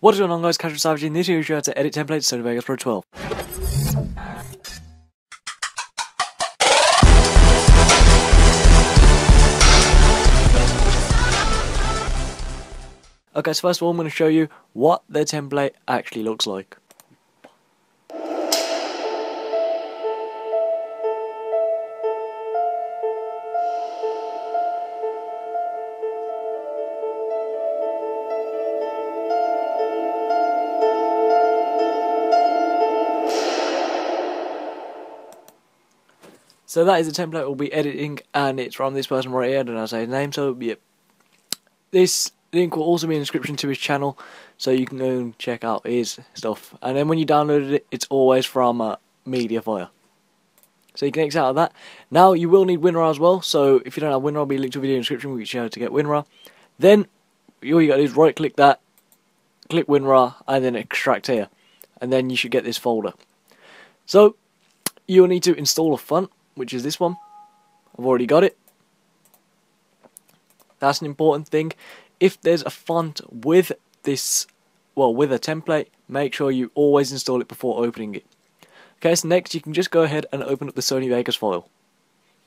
What is going on guys, Casual Savage in this video show how to edit templates Sony Vegas Pro 12. Okay, so first of all I'm going to show you what the template actually looks like. So that is the template we'll be editing, and it's from this person right here. I don't know how to say his name, so yeah. This link will also be in the description to his channel, so you can go and check out his stuff. And then when you download it, it's always from uh, MediaFire. So you can exit out of that. Now you will need WinRAR as well, so if you don't have WinRAR, I'll be linked to a video in the description which you how to get WinRAR. Then all you got to do is right click that, click WinRAR, and then extract here. And then you should get this folder. So you'll need to install a font which is this one. I've already got it. That's an important thing. If there's a font with this, well, with a template, make sure you always install it before opening it. Okay, so next you can just go ahead and open up the Sony Vegas file.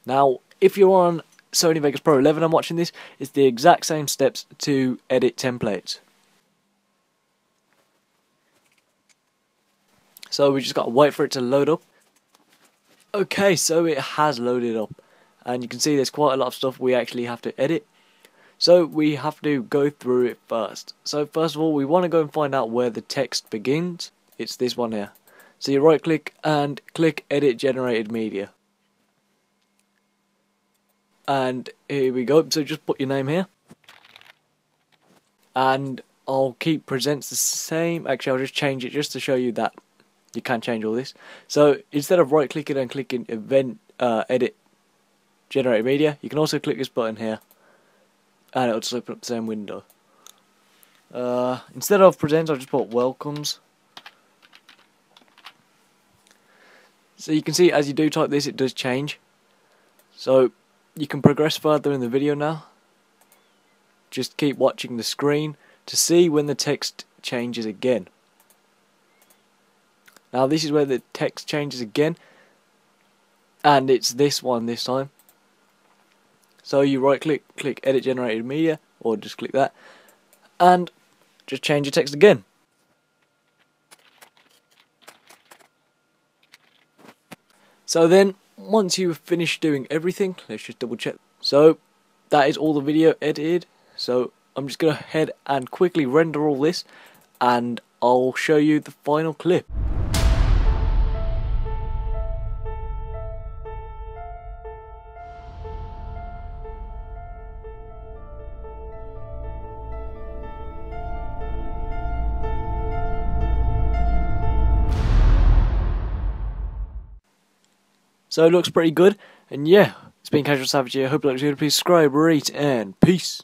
Now, if you're on Sony Vegas Pro 11 I'm watching this, it's the exact same steps to edit templates. So we just got to wait for it to load up. Okay, so it has loaded up, and you can see there's quite a lot of stuff we actually have to edit. So we have to go through it first. So first of all, we want to go and find out where the text begins. It's this one here. So you right click and click edit generated media. And here we go. So just put your name here. And I'll keep presents the same. Actually, I'll just change it just to show you that you can't change all this. So instead of right clicking and clicking event uh, edit generate media, you can also click this button here and it'll just open up the same window. Uh, instead of present, I'll just put welcomes. So you can see as you do type this, it does change. So you can progress further in the video now. Just keep watching the screen to see when the text changes again. Now this is where the text changes again and it's this one this time. So you right click, click edit generated media or just click that and just change your text again. So then once you've finished doing everything, let's just double check. So that is all the video edited. So I'm just going to head and quickly render all this and I'll show you the final clip. So it looks pretty good. And yeah, it's been Casual Savage here. Hope you like the video. Please subscribe, rate, and peace.